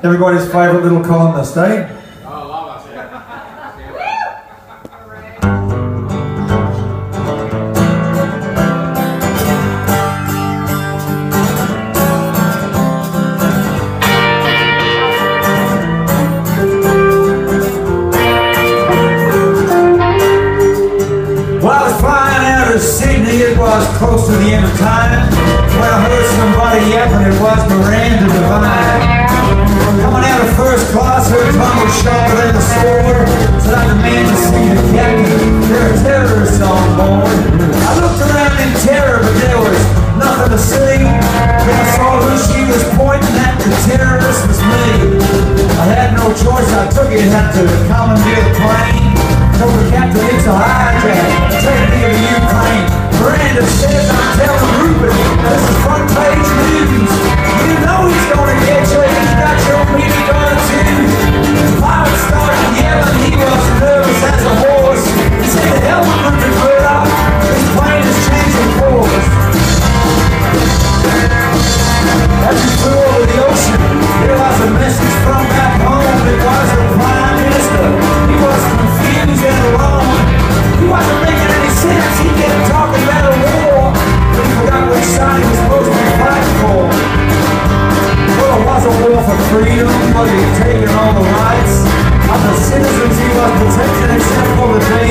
Everybody's favourite little columnist, eh? Well, I was flying out of Sydney, it was close to the end of time When I heard somebody yapping, it was Miranda was sharper than the sword. Said I demand to see the captain, there are terrorists on board I looked around in terror, but there was nothing to see. When I saw who she was pointing at, the terrorist was me. I had no choice, I took it, had to commandeer the plane. Told the captain it's a hijack, take me to Ukraine. The